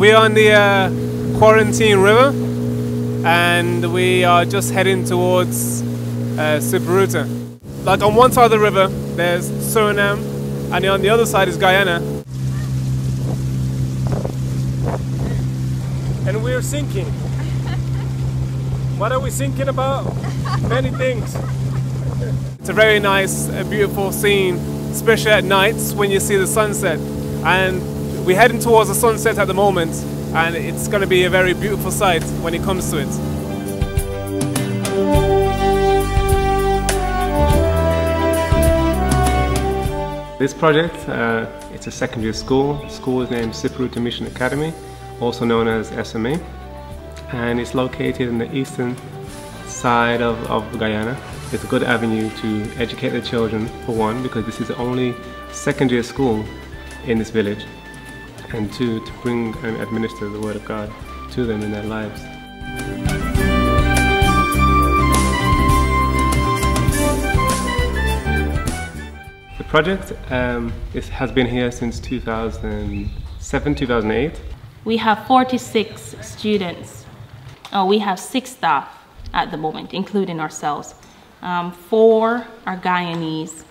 we're on the uh, Corentyne River and we are just heading towards uh. Like on one side of the river, there's Suriname, and on the other side is Guyana. And we're sinking. What are we sinking about? Many things. It's a very nice, uh, beautiful scene, especially at nights when you see the sunset. And we're heading towards the sunset at the moment, and it's going to be a very beautiful sight when it comes to it. This project, uh, it's a secondary school. The school is named Siparuta Mission Academy, also known as SMA, and it's located in the eastern side of, of Guyana. It's a good avenue to educate the children, for one, because this is the only secondary school in this village, and two, to bring and administer the Word of God to them in their lives. The project um, is, has been here since 2007, 2008. We have 46 students. Oh, we have six staff at the moment, including ourselves. Um, four are Guyanese,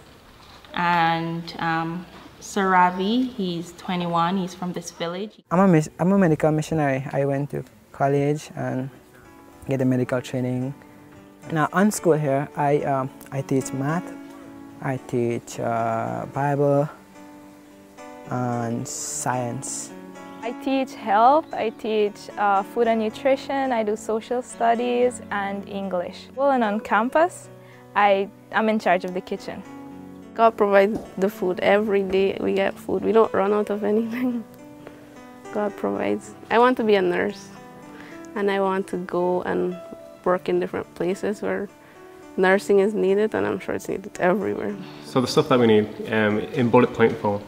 and um, Sir Ravi, he's 21, he's from this village. I'm a, mis- I'm a medical missionary. I went to college and get a medical training. Now, on school here, I, um, I teach math, I teach uh, Bible, and science. I teach health, I teach uh, food and nutrition, I do social studies and English. Well, and on campus, I, I'm in charge of the kitchen. God provides the food every day. We get food. We don't run out of anything. God provides. I want to be a nurse and I want to go and work in different places where nursing is needed and I'm sure it's needed everywhere. So the stuff that we need um, in bullet point form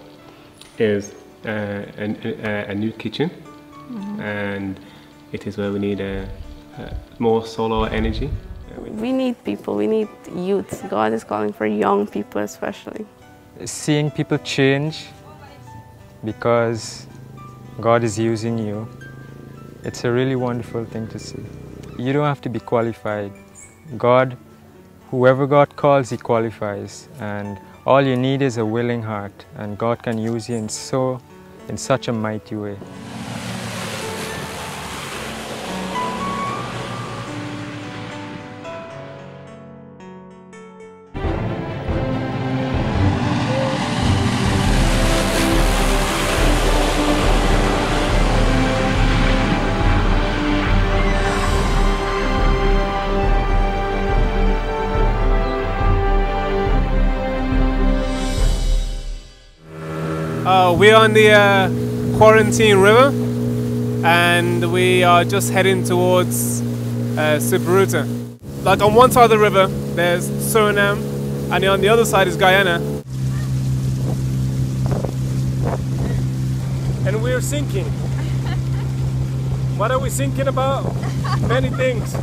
is uh, a, a, new kitchen mm-hmm. and it is where we need a, a more solar energy. We need people, we need youth. God is calling for young people especially. Seeing people change because God is using you, it's a really wonderful thing to see. You don't have to be qualified. God, whoever God calls, He qualifies. And all you need is a willing heart, and God can use you in so in such a mighty way. Uh, we're on the uh, Corentyne River and we are just heading towards uh. Like on one side of the river, there's Suriname, and on the other side is Guyana. And we're sinking. What are we sinking about? Many things.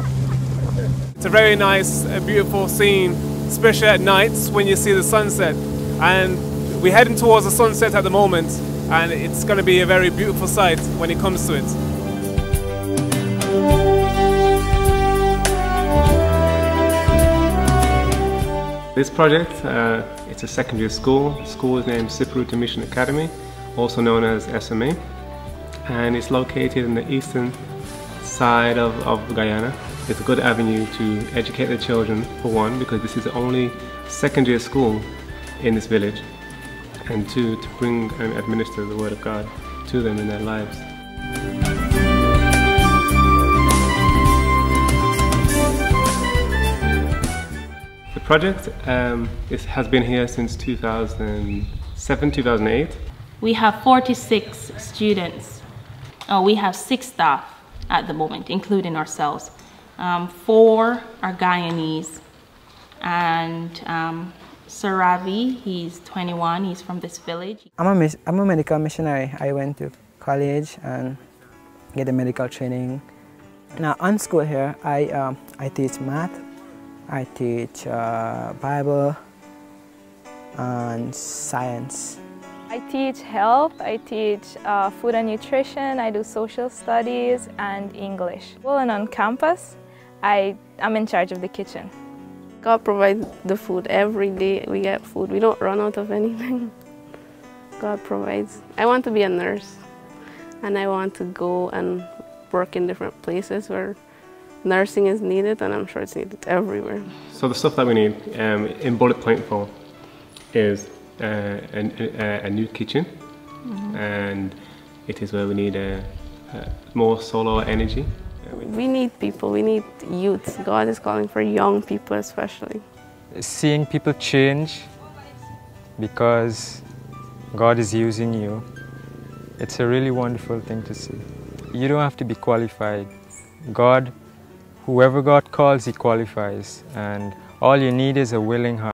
It's a very nice, beautiful scene, especially at nights when you see the sunset. And we're heading towards the sunset at the moment, and it's going to be a very beautiful sight when it comes to it. This project, uh, it's a secondary school. The school is named Siparuta Mission Academy, also known as SMA, and it's located in the eastern side of, of Guyana. It's a good avenue to educate the children, for one, because this is the only secondary school in this village and two, to bring and administer the Word of God to them in their lives. The project um, is, has been here since 2007, 2008. We have 46 students. Oh, we have six staff at the moment, including ourselves. Um, four are Guyanese, and um, Sir Ravi, he's 21, he's from this village. I'm a, I'm a medical missionary. I went to college and get a medical training. Now on school here, I, um, I teach math, I teach uh, Bible and science. I teach health, I teach uh, food and nutrition, I do social studies and English. Well, and on campus, I, I'm in charge of the kitchen. God provides the food every day. We get food. We don't run out of anything. God provides. I want to be a nurse and I want to go and work in different places where nursing is needed and I'm sure it's needed everywhere. So the stuff that we need um, in bullet point form is uh, a, a, new kitchen mm-hmm. and it is where we need a, a more solar energy. We need people, we need youth. God is calling for young people especially. Seeing people change because God is using you, it's a really wonderful thing to see. You don't have to be qualified. God, whoever God calls, He qualifies. And all you need is a willing heart.